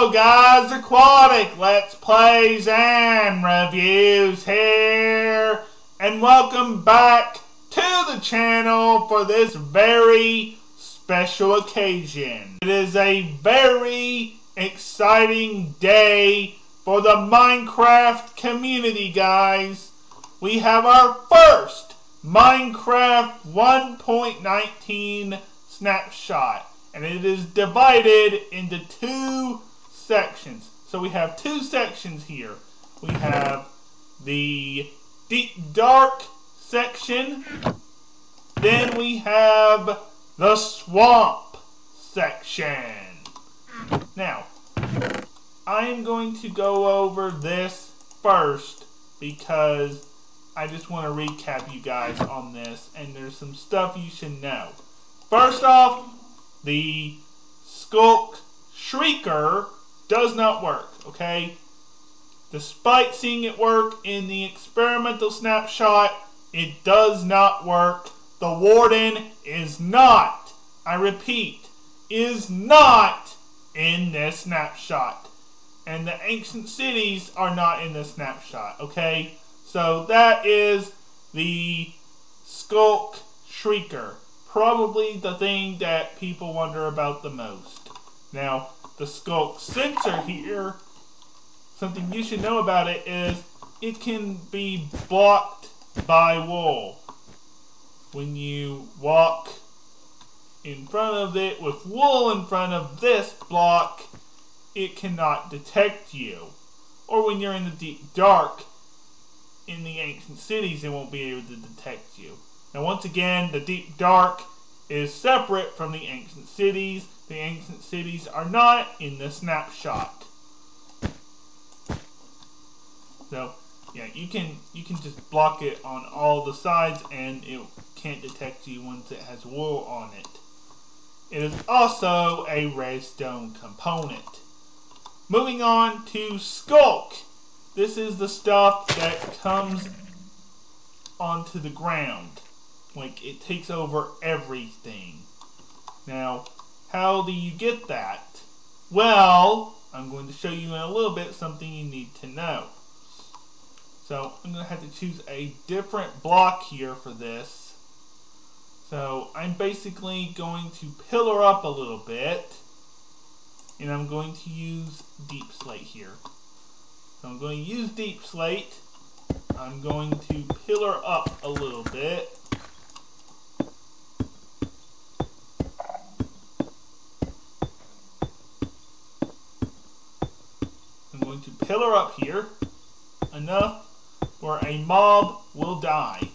Hello guys, Aquatic Let's Plays and Reviews here, and welcome back to the channel for this very special occasion. It is a very exciting day for the Minecraft community, guys. We have our first Minecraft 1.19 snapshot and it is divided into two sections. So we have two sections here. We have the deep dark section, then we have the swamp section. Now, I am going to go over this first because I just want to recap you guys on this and there's some stuff you should know. First off, the Sculk Shrieker does not work, okay? Despite seeing it work in the experimental snapshot, it does not work. The Warden is not, I repeat, is not in this snapshot. And the ancient cities are not in this snapshot, okay? So that is the Sculk Shrieker probably the thing that people wonder about the most. Now, the sculk sensor here, something you should know about it is it can be blocked by wool. When you walk in front of it with wool in front of this block, it cannot detect you. Or when you're in the deep dark in the ancient cities, it won't be able to detect you. Now once again, the deep dark is separate from the ancient cities. The ancient cities are not in the snapshot. So, yeah, you can you can just block it on all the sides and it can't detect you once it has wool on it. It is also a redstone component. Moving on to Sculk. This is the stuff that comes onto the ground. Like, it takes over everything. Now, how do you get that? Well, I'm going to show you in a little bit something you need to know. So, I'm going to have to choose a different block here for this. So, I'm basically going to pillar up a little bit. And I'm going to use deep slate here. So I'm going to use deep slate. I'm going to pillar up a little bit. Pillar up here enough where a mob will die.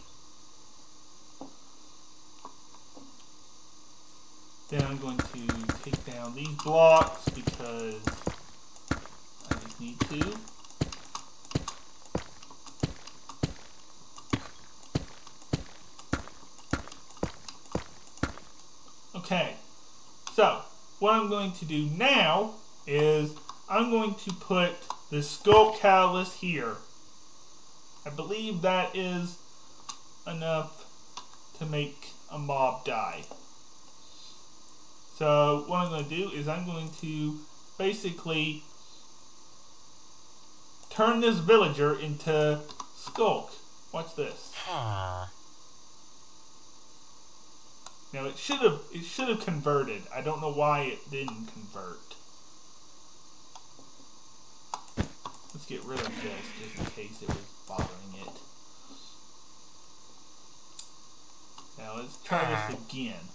Then I'm going to take down these blocks because I just need to. Okay, so what I'm going to do now is I'm going to put the Sculk Catalyst here. I believe that is enough to make a mob die. So what I'm going to do is I'm going to basically turn this villager into Sculk. Watch this. Now it should have it should have converted. I don't know why it didn't convert. Let's get rid of this just in case it was bothering it. Now let's try this ah. again.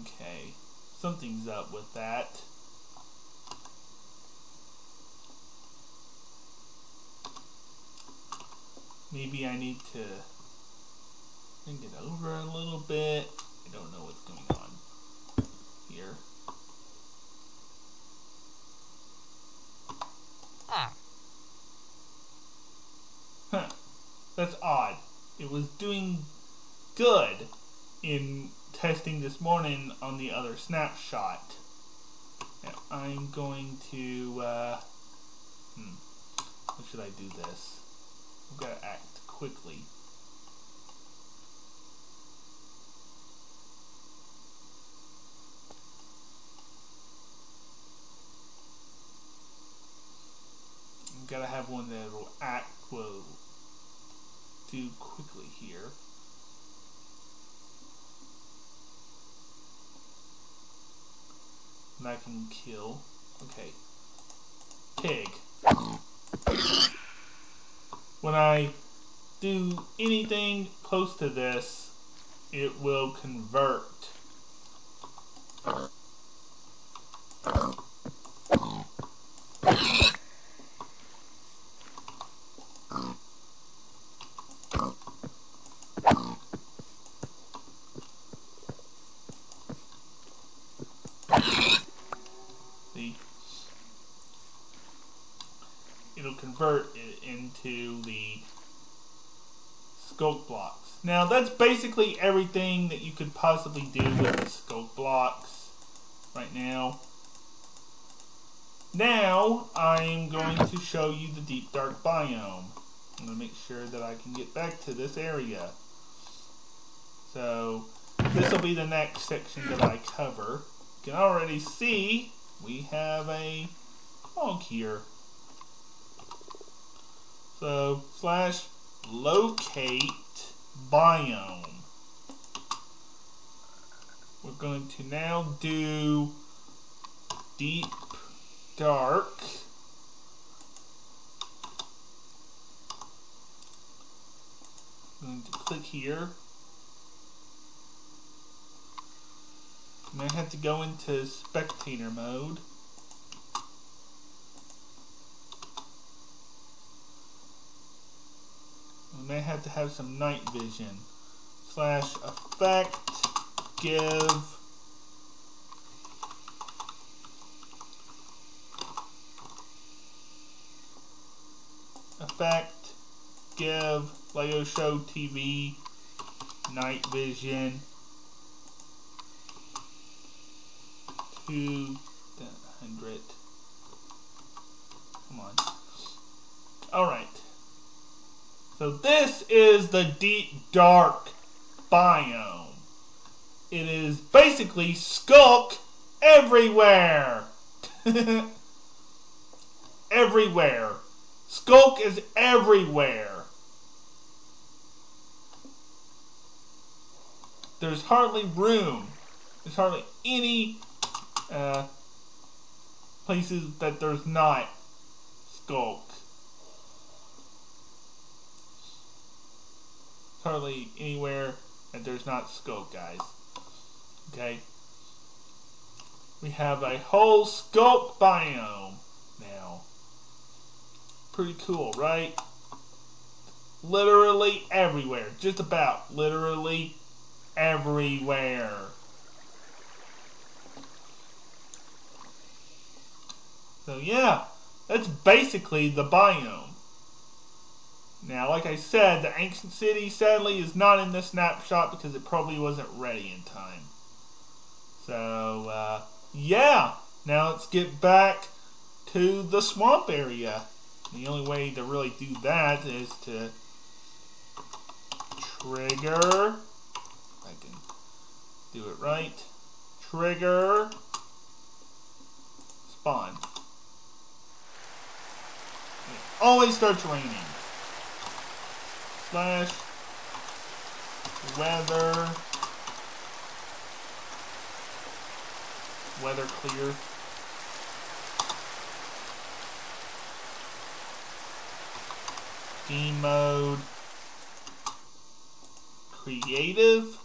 Okay, something's up with that. Maybe I need to think it over a little bit. I don't know what's going on here. was doing good in testing this morning on the other snapshot. I'm going to, uh, hmm, how should I do this? I've got to act quickly. I've got to have one that will act, whoa do quickly here. And I can kill. Okay. Pig. When I do anything close to this, it will convert. See? It'll convert it into the sculk blocks. Now that's basically everything that you could possibly do with the sculk blocks right now. Now I'm going to show you the deep dark biome. I'm going to make sure that I can get back to this area. So this will be the next section that I cover. You can already see we have a clog here. Uh, so slash locate biome. We're going to now do deep dark. I'm going to click here. And I have to go into spectator mode. We may have to have some night vision. Slash effect give. Effect give. Leo Show TV night vision. 200 come on. Alright so this is the deep dark biome it is basically sculk everywhere everywhere Sculk is everywhere. There's hardly room. There's hardly any uh, places that there's not Sculk. There's hardly anywhere that there's not scope, guys. Okay? We have a whole scope biome now. Pretty cool, right? Literally everywhere. Just about. Literally everywhere. So yeah, that's basically the biome. Now, like I said, the ancient city sadly is not in this snapshot because it probably wasn't ready in time. So, uh, yeah. Now let's get back to the swamp area. The only way to really do that is to trigger, I can do it right, trigger, spawn. It always starts raining. Slash weather, weather clear. Game mode, creative.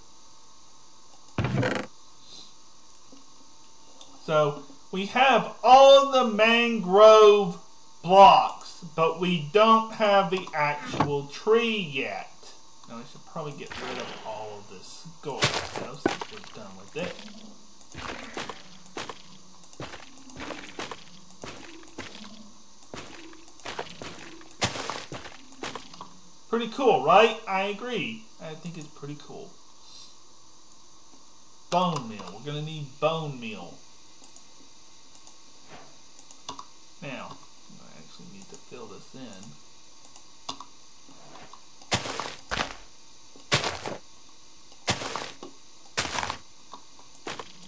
So we have all the mangrove blocks, but we don't have the actual tree yet. Now we should probably get rid of all of this gold stuff since we're done with it. Pretty cool, right? I agree. I think it's pretty cool. Bone meal. We're going to need bone meal. Now, I actually need to fill this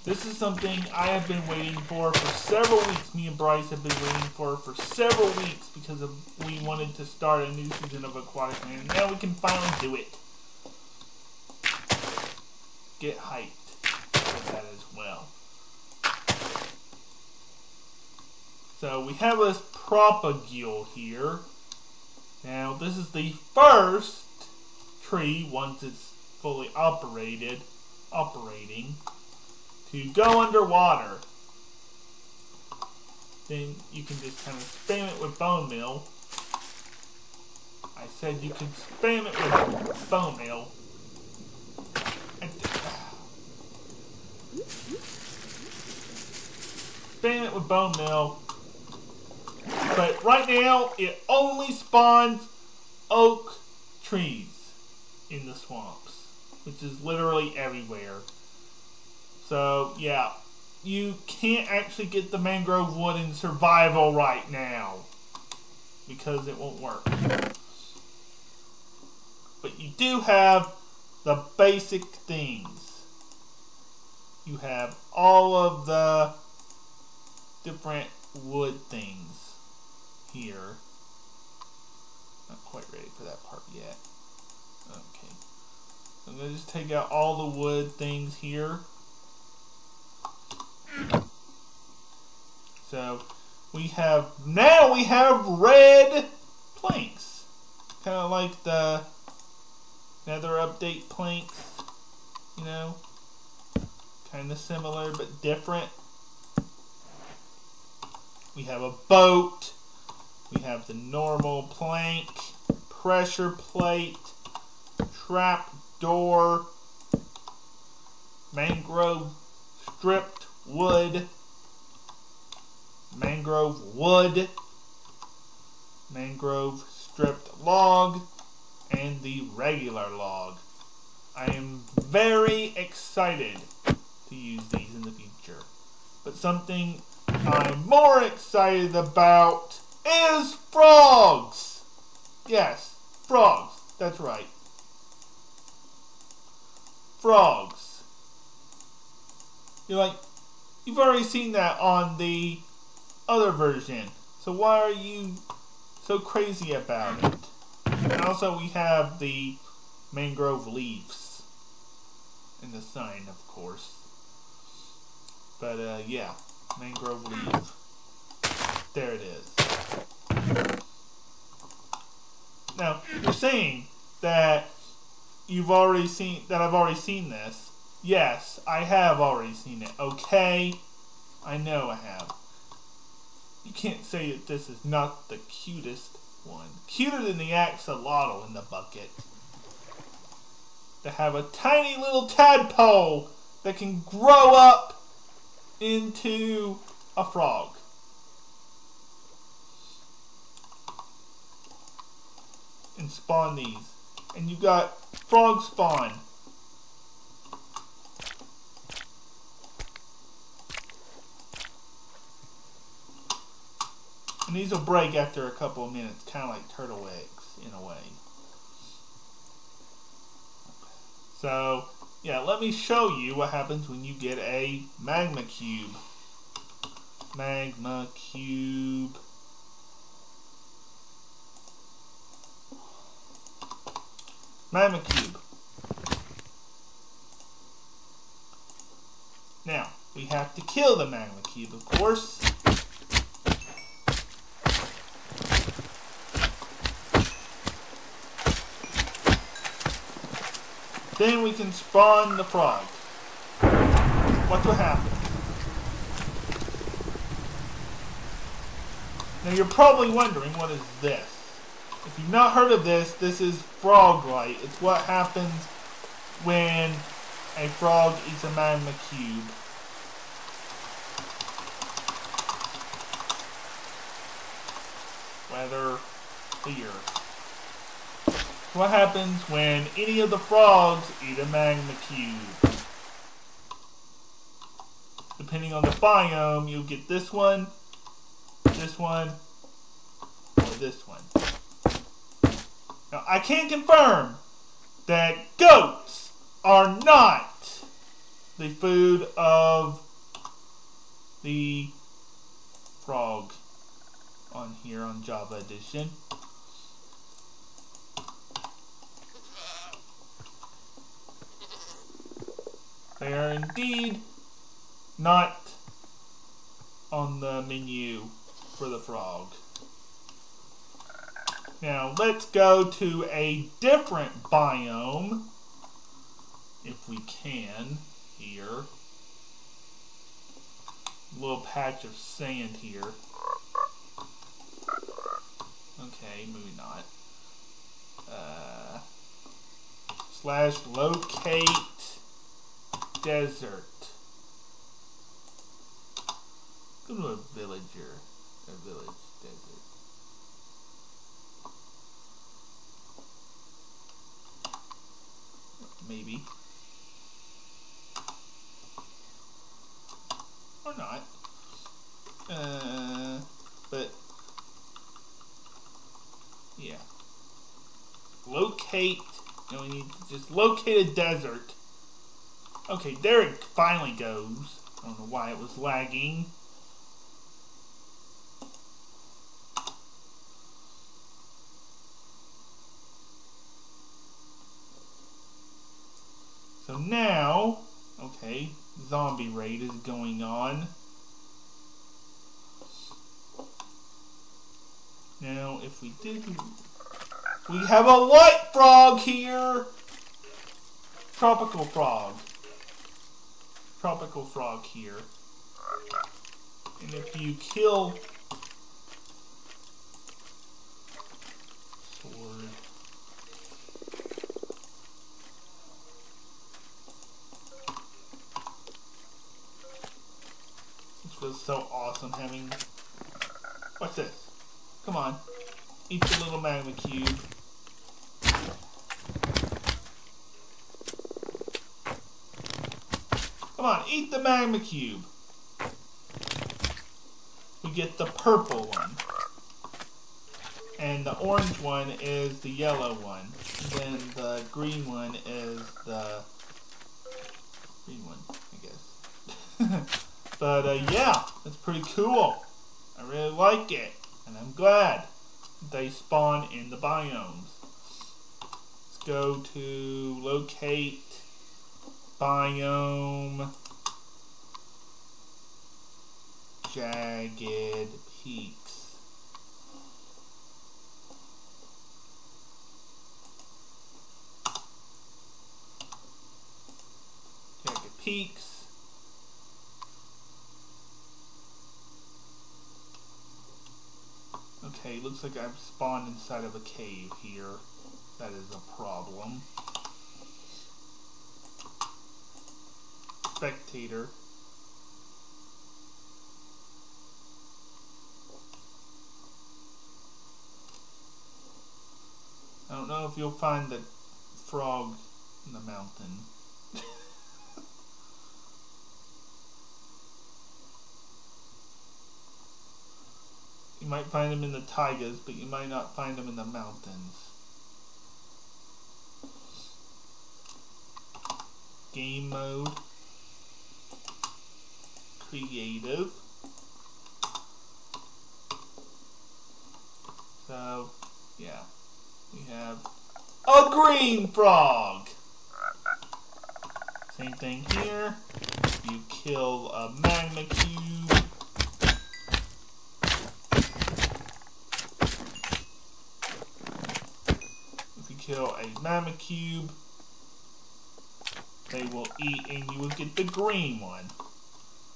This is something I have been waiting for for several weeks. Me and Bryce have been waiting for for several weeks because of we wanted to start a new season of Aquatic Man. And now we can finally do it. Get hyped for that as well. So we have this Propagule here. Now this is the first tree once it's fully operated, operating to go underwater. Then you can just kind of spam it with bone meal. I said you can spam it with bone meal. Spam it with bone meal. But right now, it only spawns oak trees in the swamps, which is literally everywhere. So, yeah, you can't actually get the mangrove wood in survival right now because it won't work. But you do have the basic things. You have all of the different wood things here. Not quite ready for that part yet. Okay. I'm going to just take out all the wood things here. So we have now we have red planks, kind of like the Nether update planks, you know, kind of similar but different. We have a boat. We have the normal plank, pressure plate, trap door, mangrove stripped wood, mangrove wood, mangrove stripped log, and the regular log. I am very excited to use these in the future. But something I'm more excited about is frogs! Yes, frogs. That's right. Frogs. You're like, you've already seen that on the other version. So why are you so crazy about it? And also we have the mangrove leaves. And the sign, of course. But, uh, yeah. Mangrove leaf. There it is. Now, you're saying that you've already seen, that I've already seen this. Yes, I have already seen it. Okay? I know I have you can't say that this is not the cutest one. Cuter than the axolotl in the bucket. To have a tiny little tadpole that can grow up into a frog. And spawn these. And you got frog spawn. And these will break after a couple of minutes, kind of like turtle eggs in a way. So, yeah, let me show you what happens when you get a magma cube. Magma cube. Magma cube. Now, we have to kill the magma cube, of course. Then we can spawn the frog. What will happen? Now you're probably wondering, what is this? If you've not heard of this, this is Froglight. It's what happens when a frog eats a magma cube. Weather here. What happens when any of the frogs eat a magma cube? Depending on the biome, you'll get this one, this one, or this one. Now, I can confirm that goats are not the food of the frog on here on Java Edition. They are indeed not on the menu for the frog. Now let's go to a different biome if we can here. Little patch of sand here. Okay, maybe not. Uh, slash locate desert. Go to a villager. A village desert. Maybe. Or not. Uh, but, yeah. Locate, and we need to just locate a desert. Okay, there it finally goes. I don't know why it was lagging. So now, okay, zombie raid is going on. Now, if we did, we have a white frog here. Tropical frog. Tropical frog here. And if you kill sword. This was so awesome having. What's this? Come on. Eat the little magma cube. Come on, eat the magma cube. We get the purple one. And the orange one is the yellow one. And then the green one is the green one, I guess. but uh, yeah, it's pretty cool. I really like it. And I'm glad they spawn in the biomes. Let's go to locate biome jagged peaks. Jagged peaks. Okay, looks like I've spawned inside of a cave here. That is a problem. Spectator. You'll find the frog in the mountain. You might find them in the taigas, but you might not find them in the mountains. Game mode. Creative. So, yeah. We have a green frog! Same thing here. You kill a magma cube. If you kill a Magma Cube, they will eat and you will get the green one.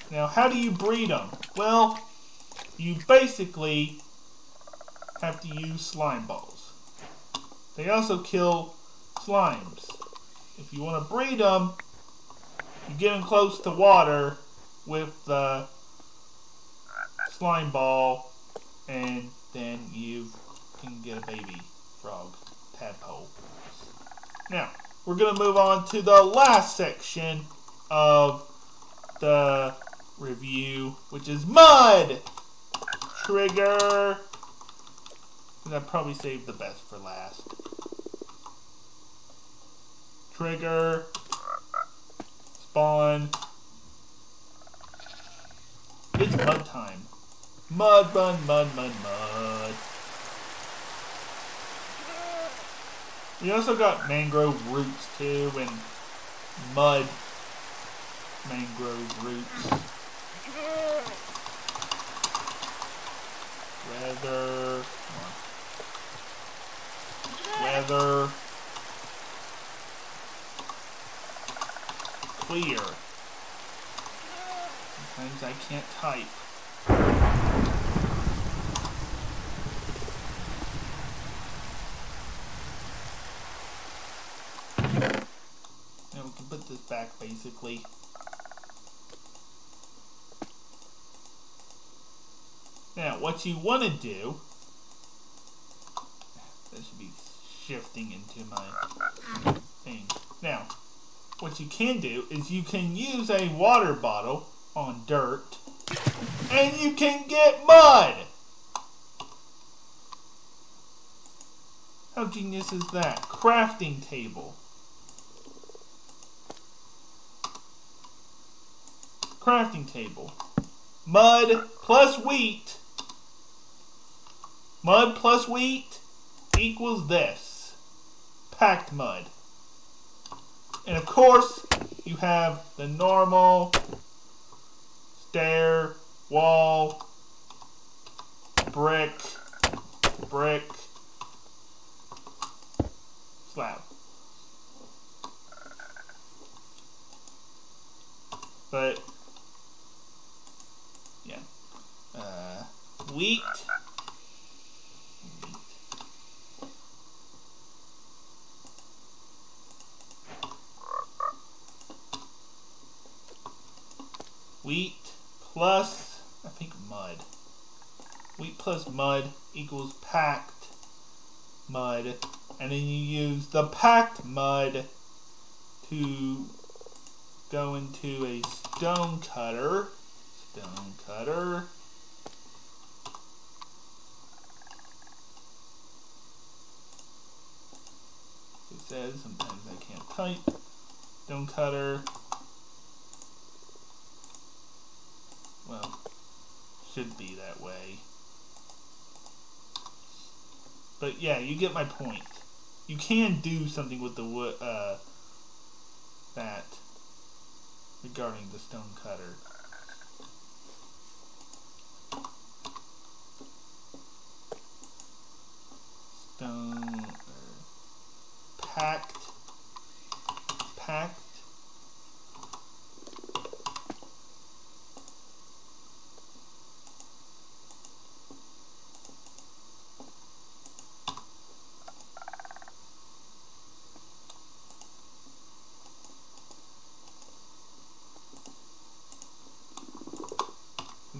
Now, how do you breed them? Well, you basically have to use slime balls. They also kill slimes. If you want to breed them, you get them close to water with the slime ball, and then you can get a baby frog tadpole. Now, we're going to move on to the last section of the review, which is mud. Trigger. And I probably saved the best for last. Trigger. spawn. It's mud time. Mud, mud, mud, mud, mud. We also got mangrove roots too, and mud mangrove roots. Weather. Weather. Clear. Sometimes I can't type. Now we can put this back basically. Now, what you want to do, that should be shifting into my thing. What you can do is you can use a water bottle on dirt and you can get mud. How genius is that? Crafting table. Crafting table. Mud plus wheat Mud plus wheat equals this. Packed mud. And of course, you have the normal stair, wall, brick, brick, slab. But, yeah. Uh, wheat plus, I think mud. Wheat plus mud equals packed mud. And then you use the packed mud to go into a stone cutter. Stone cutter. It says sometimes I can't type. Stone cutter. Well, should be that way. But yeah, you get my point. You can do something with the wood, uh, that regarding the stone cutter. Stone, uh, packed, packed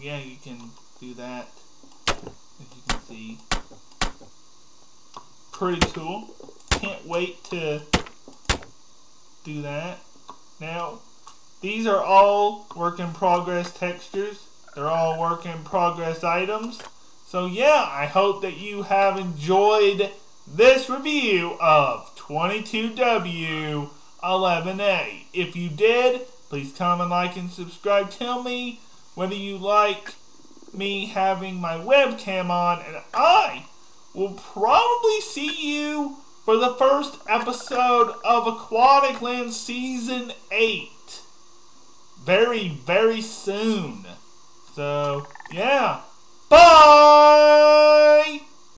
yeah, you can do that, as you can see. Pretty cool. Can't wait to do that. Now, these are all work in progress textures. They're all work in progress items. So yeah, I hope that you have enjoyed this review of 22W11A. If you did, please comment, like, and subscribe. Tell me whether you like me having my webcam on, and I we'll probably see you for the first episode of Aquatic Land Season 8. Very, very soon. So, yeah. Bye!